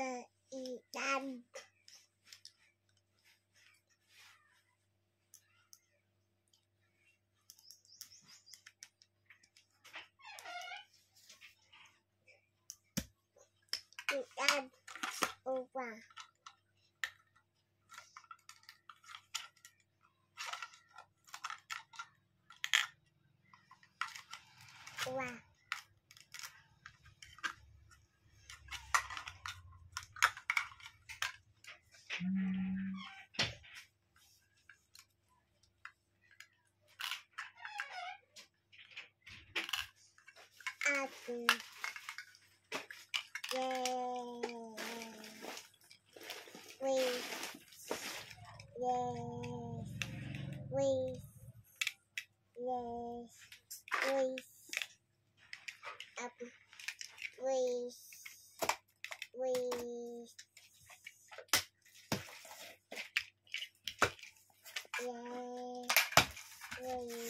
về đàn đàn over wow Apple. Yay. Wait. Yes. Wait. Yes. Wait. Apple. Wait. Iya.